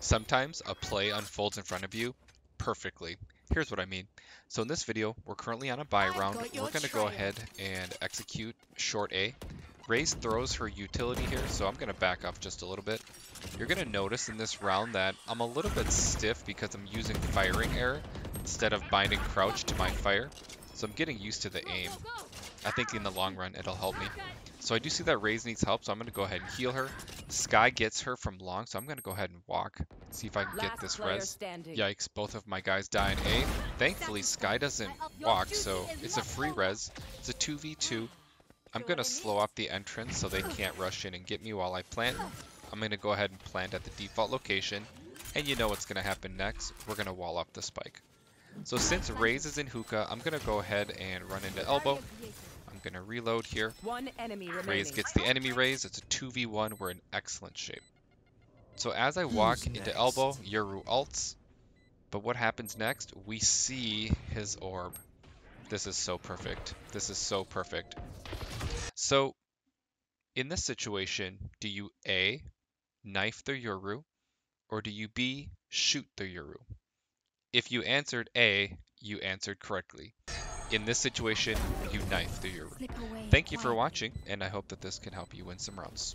Sometimes a play unfolds in front of you perfectly. Here's what I mean. So in this video, we're currently on a buy round. We're going to go ahead and execute short A. Raze throws her utility here, so I'm going to back off just a little bit. You're going to notice in this round that I'm a little bit stiff because I'm using firing air instead of binding crouch to my fire. So I'm getting used to the aim. I think in the long run it'll help me. So I do see that Raze needs help, so I'm going to go ahead and heal her. Skye gets her from long, so I'm going to go ahead and walk. See if I can get this res. Yikes, both of my guys die in A. Thankfully, Skye doesn't walk, so it's a free res. It's a 2v2. I'm going to slow up the entrance so they can't rush in and get me while I plant. I'm going to go ahead and plant at the default location. And you know what's going to happen next. We're going to wall up the spike. So since Raze is in hookah, I'm going to go ahead and run into elbow. I'm going to reload here. One enemy Raze gets the enemy Raze. It's a 2v1. We're in excellent shape. So as I walk into elbow, Yoru ults. But what happens next? We see his orb. This is so perfect. This is so perfect. So, in this situation, do you A, knife the Yoru, or do you B, shoot the Yoru? If you answered A, you answered correctly. In this situation, you knife the Yoru. Thank you for watching, and I hope that this can help you win some rounds.